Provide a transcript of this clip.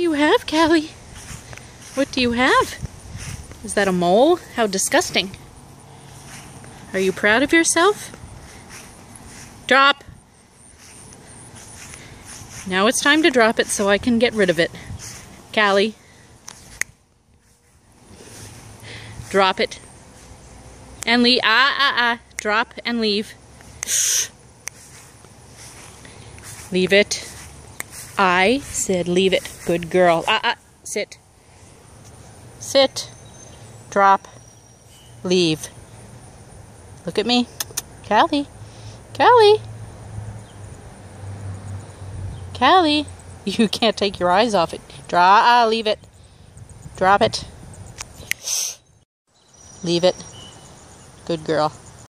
do you have, Callie? What do you have? Is that a mole? How disgusting. Are you proud of yourself? Drop. Now it's time to drop it so I can get rid of it. Callie. Drop it. And leave. Ah, ah, ah. Drop and leave. Leave it. I said leave it. Good girl. Ah. Sit. Sit. Drop. Leave. Look at me. Callie. Callie. Callie. You can't take your eyes off it. Draw. Ah, leave it. Drop it. Leave it. Good girl.